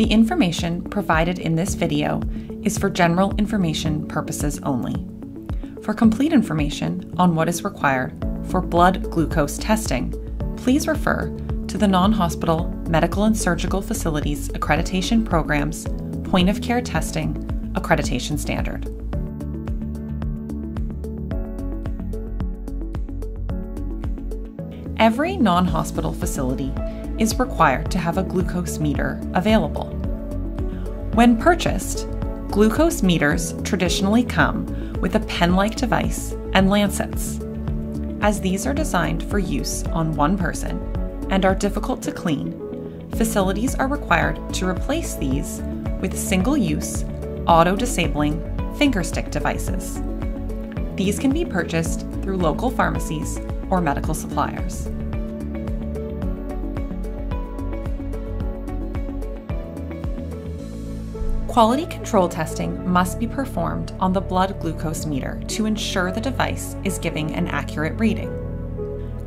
The information provided in this video is for general information purposes only. For complete information on what is required for blood glucose testing, please refer to the Non Hospital Medical and Surgical Facilities Accreditation Program's Point of Care Testing Accreditation Standard. Every non hospital facility is required to have a glucose meter available. When purchased, glucose meters traditionally come with a pen like device and lancets. As these are designed for use on one person and are difficult to clean, facilities are required to replace these with single use, auto disabling fingerstick devices. These can be purchased through local pharmacies or medical suppliers. Quality control testing must be performed on the blood glucose meter to ensure the device is giving an accurate reading.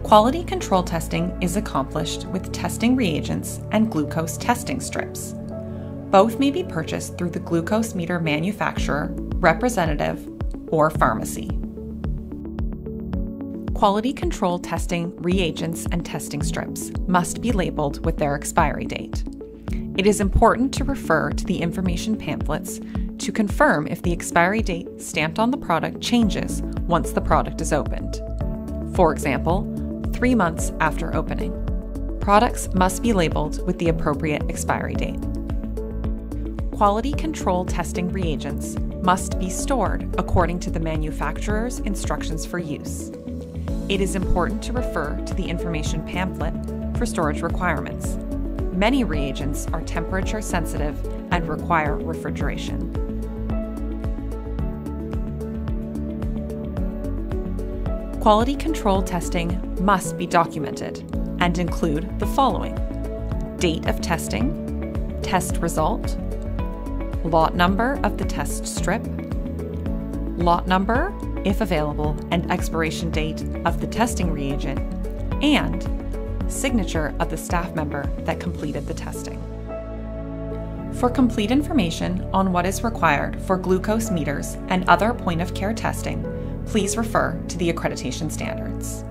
Quality control testing is accomplished with testing reagents and glucose testing strips. Both may be purchased through the glucose meter manufacturer, representative, or pharmacy. Quality control testing reagents and testing strips must be labeled with their expiry date. It is important to refer to the information pamphlets to confirm if the expiry date stamped on the product changes once the product is opened. For example, three months after opening. Products must be labeled with the appropriate expiry date. Quality control testing reagents must be stored according to the manufacturer's instructions for use. It is important to refer to the information pamphlet for storage requirements. Many reagents are temperature sensitive and require refrigeration. Quality control testing must be documented and include the following date of testing, test result, lot number of the test strip, lot number, if available, and expiration date of the testing reagent, and signature of the staff member that completed the testing. For complete information on what is required for glucose meters and other point of care testing, please refer to the accreditation standards.